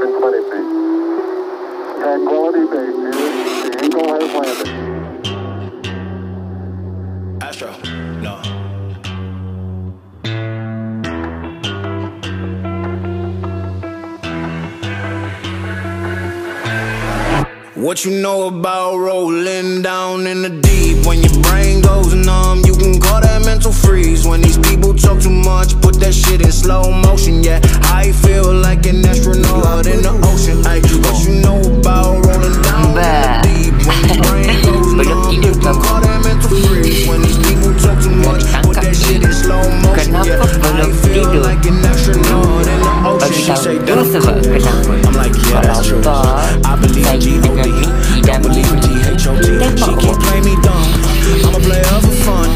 Tranquility Base. Tranquility Base, the Eagle has landed. Astro, no. What you know about rolling down in the deep? When your brain goes numb, you can call that mental freeze. When these people talk too much, put that shit in slow motion. Yeah, I feel I'm like, yeah, that's true. I believe G-O-D. Don't believe in. She can't play me dumb. I'm a player for fun.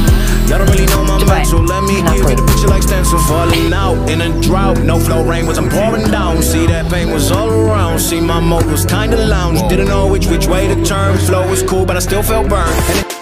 Y'all don't really know my mind, so let me give you the picture like stencil falling out in a drought. No flow rain was I'm pouring down. See that pain was all around. See my mode was kinda lounge. Didn't know which which way to turn. Flow was cool, but I still felt burned.